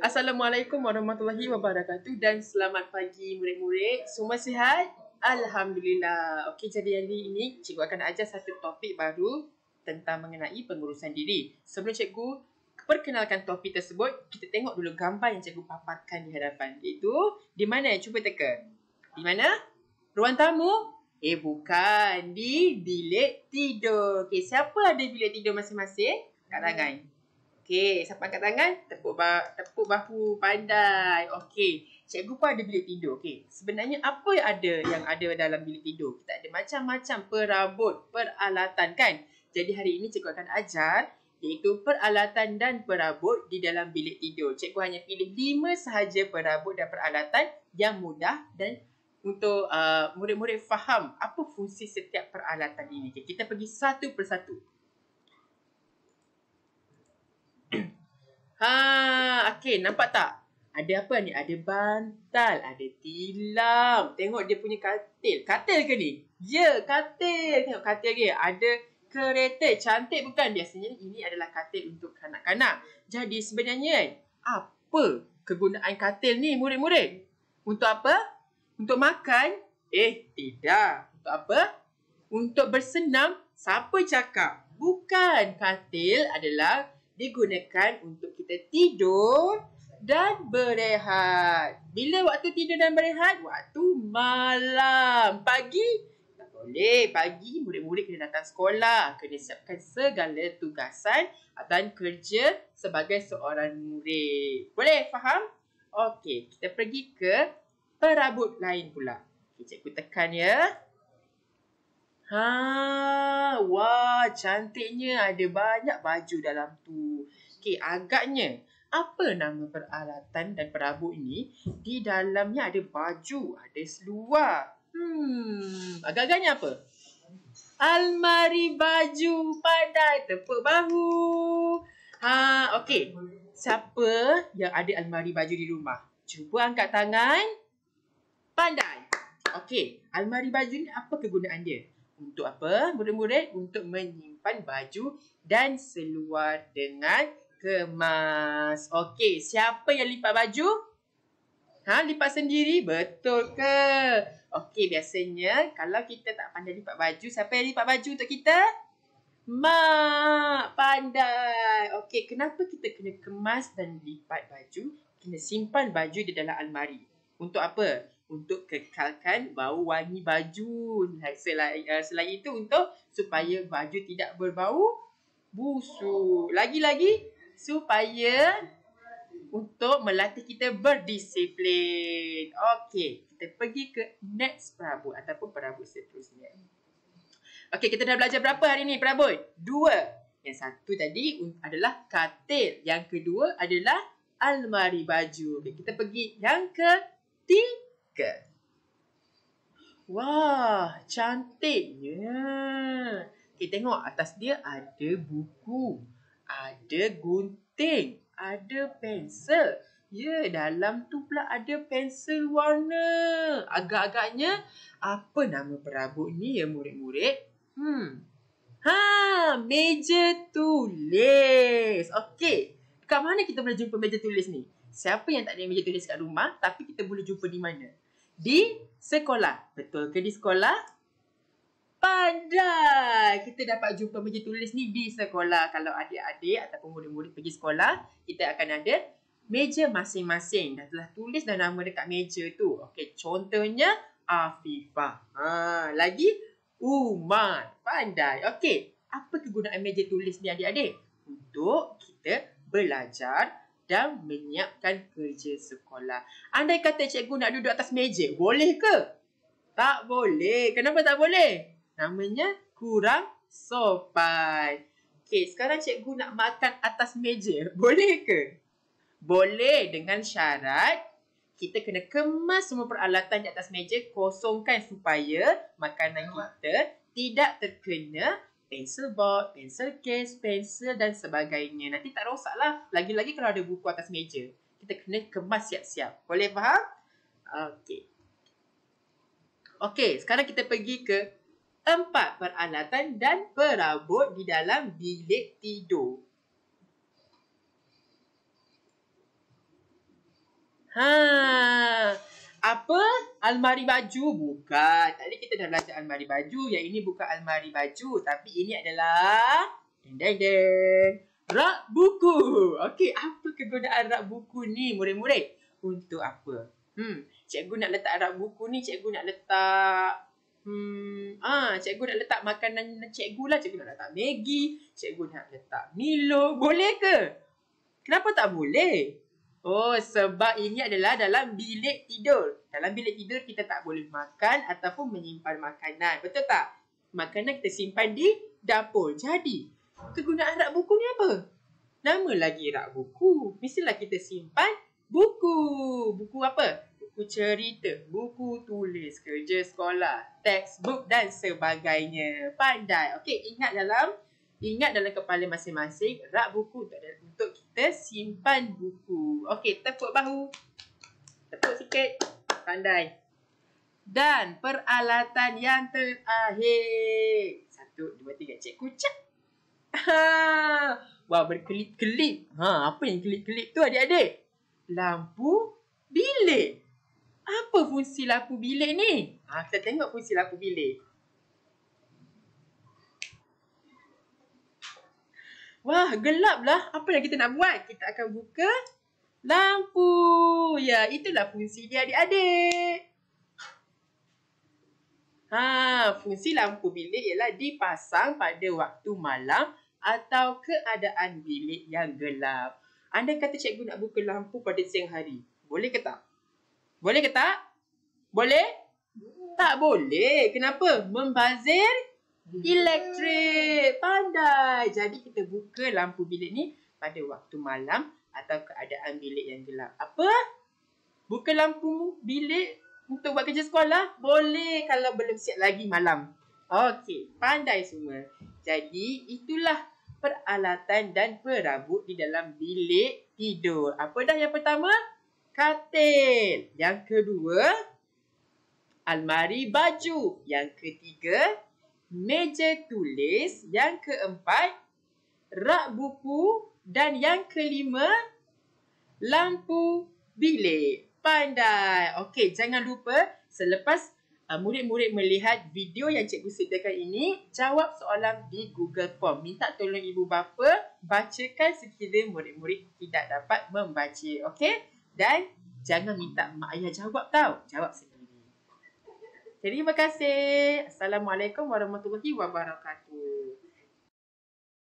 Assalamualaikum warahmatullahi wabarakatuh dan selamat pagi murid-murid. Semua sihat? Alhamdulillah. Okey, jadi hari ini cikgu akan ajar satu topik baru tentang mengenai pengurusan diri. Sebelum cikgu perkenalkan topik tersebut, kita tengok dulu gambar yang cikgu paparkan di hadapan. Itu di mana? Cuba teka. Di mana? Ruang tamu? Eh bukan, di bilik tidur. Okey, siapa ada bilik tidur masing-masing? Kat tangan. Okey, siapa angkat tangan? Tepuk, ba tepuk bahu pandai. Okey, cikgu pun ada bilik tidur. Okey, sebenarnya apa yang ada yang ada dalam bilik tidur? Kita ada macam-macam perabot, peralatan kan? Jadi hari ini cikgu akan ajar iaitu peralatan dan perabot di dalam bilik tidur. Cikgu hanya pilih lima sahaja perabot dan peralatan yang mudah dan untuk uh, murid-murid faham apa fungsi setiap peralatan ini. Okay, kita pergi satu persatu. Ha, okey, nampak tak? Ada apa ni? Ada bantal, ada tilam. Tengok dia punya katil. Katil ke ni? Ya, katil. Tengok katil dia. Ada kereta. Cantik bukan? Biasanya ini adalah katil untuk kanak-kanak. Jadi sebenarnya apa kegunaan katil ni murid-murid? Untuk apa? Untuk makan? Eh, tidak. Untuk apa? Untuk bersenam? Siapa cakap? Bukan. Katil adalah digunakan untuk kita tidur dan berehat. Bila waktu tidur dan berehat? Waktu malam. Pagi? Tak boleh. Pagi murid-murid kena datang sekolah. Kena siapkan segala tugasan dan kerja sebagai seorang murid. Boleh faham? Okey, kita pergi ke perabot lain pula. Okay, cikgu tekan ya. Ha, wah, cantiknya ada banyak baju dalam tu. Okey, agaknya apa nama peralatan dan perabot ini? Di dalamnya ada baju, ada seluar. Hmm, agak-agaknya apa? Almari baju pandai tepuk bahu. Ha, okey. Siapa yang ada almari baju di rumah? Cuba angkat tangan. Pandai. Okey, almari baju ni apa kegunaan dia? Untuk apa? Murid-murid untuk menyimpan baju dan seluar dengan kemas. Okey, siapa yang lipat baju? Ha, lipat sendiri? Betul ke? Okey, biasanya kalau kita tak pandai lipat baju, siapa yang lipat baju untuk kita? Mak, pandai. Okey, kenapa kita kena kemas dan lipat baju? Kena simpan baju di dalam almari. Untuk apa? untuk kekalkan bau wangi baju. Selain, uh, selain itu untuk supaya baju tidak berbau busuk. Lagi-lagi supaya untuk melatih kita berdisiplin. Okey, kita pergi ke next perabot ataupun perabot seterusnya. Okey, kita dah belajar berapa hari ni perabot? Dua. Yang satu tadi adalah katil. Yang kedua adalah almari baju. Okey, kita pergi yang ketiga ke? Wah, cantiknya. Okay, tengok atas dia ada buku. Ada gunting. Ada pensel. Ya, dalam tu pula ada pensel warna. Agak-agaknya, apa nama perabot ni ya murid-murid? Hmm. Ha, meja tulis. Okey. Kat mana kita boleh jumpa meja tulis ni? Siapa yang tak ada meja tulis kat rumah tapi kita boleh jumpa di mana? Di sekolah. Betul ke di sekolah? Pandai! Kita dapat jumpa meja tulis ni di sekolah. Kalau adik-adik ataupun murid-murid pergi sekolah, kita akan ada meja masing-masing. Dah telah tulis dah nama dekat meja tu. Okey, contohnya Afifah. Ha, lagi Umar. Pandai. Okey, apa kegunaan meja tulis ni adik-adik? Untuk kita belajar dan menyiapkan kerja sekolah. Andai kata cikgu nak duduk atas meja, boleh ke? Tak boleh. Kenapa tak boleh? Namanya kurang sopan. Okey, sekarang cikgu nak makan atas meja. Boleh ke? Boleh dengan syarat kita kena kemas semua peralatan di atas meja, kosongkan supaya makanan kita tidak terkena pencil board, pencil case, pensel dan sebagainya. Nanti tak rosak lah. Lagi-lagi kalau ada buku atas meja. Kita kena kemas siap-siap. Boleh faham? Okey. Okey, sekarang kita pergi ke empat peralatan dan perabot di dalam bilik tidur. Ha. Apa? Almari baju? Bukan. Tadi kita dah belajar almari baju. Yang ini bukan almari baju. Tapi ini adalah... Deng deng deng. Rak buku. Okey, apa kegunaan rak buku ni murid-murid? Untuk apa? Hmm, cikgu nak letak rak buku ni, cikgu nak letak Hmm, ah, cikgu nak letak makanan cikgu lah. Cikgu nak letak Maggi. Cikgu nak letak Milo. Boleh ke? Kenapa tak boleh? Oh, sebab ini adalah dalam bilik tidur. Dalam bilik tidur kita tak boleh makan ataupun menyimpan makanan. Betul tak? Makanan kita simpan di dapur. Jadi, kegunaan rak buku ni apa? Nama lagi rak buku. Mestilah kita simpan buku. Buku apa? Buku cerita, buku tulis, kerja sekolah, textbook dan sebagainya. Pandai. Okey, ingat dalam ingat dalam kepala masing-masing rak buku untuk, untuk kita simpan buku. Okey, tepuk bahu. Tepuk sikit. Pandai. Dan peralatan yang terakhir. Satu, dua, tiga. Cikgu cak. Ha. Wah, berkelip-kelip. Ha, apa yang kelip-kelip tu adik-adik? Lampu bilik. Apa fungsi lampu bilik ni? Ha, kita tengok fungsi lampu bilik. Wah, gelap lah. Apa yang kita nak buat? Kita akan buka lampu. Ya, itulah fungsi dia adik-adik. Ha, fungsi lampu bilik ialah dipasang pada waktu malam atau keadaan bilik yang gelap. Anda kata cikgu nak buka lampu pada siang hari. Boleh ke tak? Boleh ke tak? Boleh? Tak boleh. Kenapa? Membazir elektrik. Pandai. Jadi kita buka lampu bilik ni pada waktu malam atau keadaan bilik yang gelap. Apa? Buka lampu bilik untuk buat kerja sekolah? Boleh kalau belum siap lagi malam. Okey, pandai semua. Jadi itulah peralatan dan perabot di dalam bilik tidur. Apa dah yang pertama? Katil. Yang kedua, almari baju. Yang ketiga, meja tulis. Yang keempat, rak buku. Dan yang kelima, lampu bilik. Pandai. Okey, jangan lupa selepas uh, murid-murid melihat video yang cikgu sediakan ini, jawab soalan di Google Form. Minta tolong ibu bapa bacakan sekiranya murid-murid tidak dapat membaca. Okey? Dan jangan minta mak ayah jawab tau. Jawab sendiri. Terima kasih. Assalamualaikum warahmatullahi wabarakatuh.